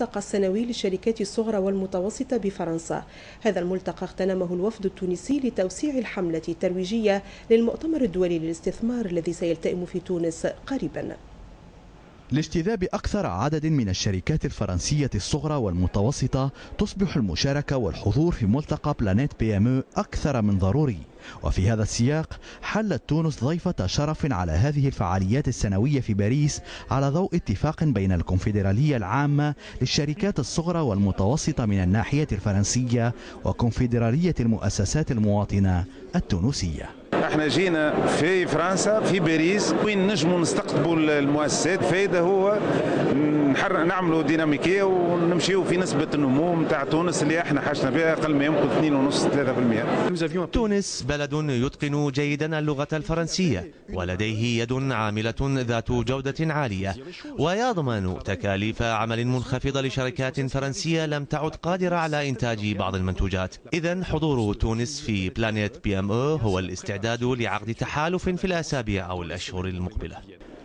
الملتقى السنوي للشركات الصغرى والمتوسطة بفرنسا. هذا الملتقى اغتنمه الوفد التونسي لتوسيع الحملة الترويجية للمؤتمر الدولي للاستثمار الذي سيلتئم في تونس قريبا. لاجتذاب أكثر عدد من الشركات الفرنسية الصغرى والمتوسطة تصبح المشاركة والحضور في ملتقى Planète PME أكثر من ضروري. وفي هذا السياق حلت تونس ضيفة شرف على هذه الفعاليات السنوية في باريس على ضوء اتفاق بين الكونفدرالية العامة للشركات الصغرى والمتوسطة من الناحية الفرنسية وكونفدرالية المؤسسات المواطنة التونسية. إحنا جينا في فرنسا في باريس وين نجموا نستقطبوا المؤسسات. فايدة هو نعملوا ديناميكية ونمشيو في نسبة النمو نتاع تونس اللي إحنا حاجنا بها أقل ما يمكن 2.5 3% تونس بلد يتقن جيدا اللغة الفرنسية ولديه يد عاملة ذات جودة عالية ويضمن تكاليف عمل منخفضه لشركات فرنسية لم تعد قادرة على إنتاج بعض المنتوجات. اذا حضور تونس في Planète PME هو الاستعداد لعقد تحالف في الأسابيع أو الأشهر المقبلة.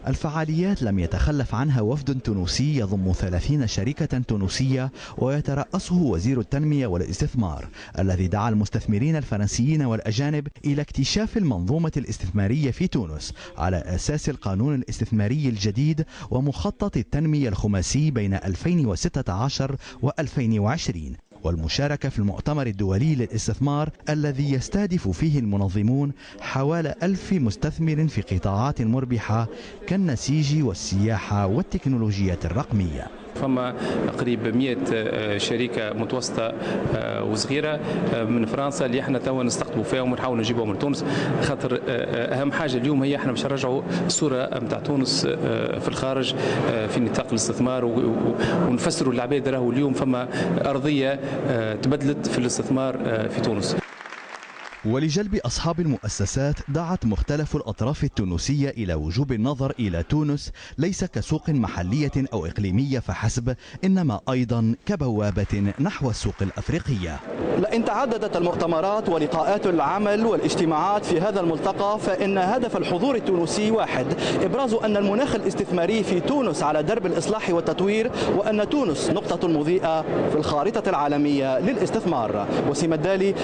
الفعاليات لم يتخلف عنها وفد تونسي يضم 30 شركة تونسية ويترأسه وزير التنمية والاستثمار الذي دعا المستثمرين الفرنسيين والأجانب إلى اكتشاف المنظومة الاستثمارية في تونس على أساس القانون الاستثماري الجديد ومخطط التنمية الخماسي بين 2016 و 2020 والمشاركة في المؤتمر الدولي للاستثمار الذي يستهدف فيه المنظمون حوالي ألف مستثمر في قطاعات مربحة كالنسيج والسياحة والتكنولوجيا الرقمية. فما قريب 100 شركه متوسطة وصغيرة من فرنسا اللي إحنا توا نستقطبوا فيهم ونحاولوا نجيبوهم لتونس. خاطر أهم حاجة اليوم هي إحنا باش نرجعوا الصورة نتاع تونس في الخارج في نطاق الاستثمار ونفسروا للعباد راهو اليوم فما أرضية تبدلت في الاستثمار في تونس. ولجلب أصحاب المؤسسات دعت مختلف الأطراف التونسية إلى وجوب النظر إلى تونس ليس كسوق محلية أو إقليمية فحسب إنما أيضا كبوابة نحو السوق الأفريقية. لئن تعددت المؤتمرات ولقاءات العمل والاجتماعات في هذا الملتقى فإن هدف الحضور التونسي واحد إبراز أن المناخ الاستثماري في تونس على درب الإصلاح والتطوير وأن تونس نقطة مضيئة في الخارطة العالمية للاستثمار. وسيم الدالي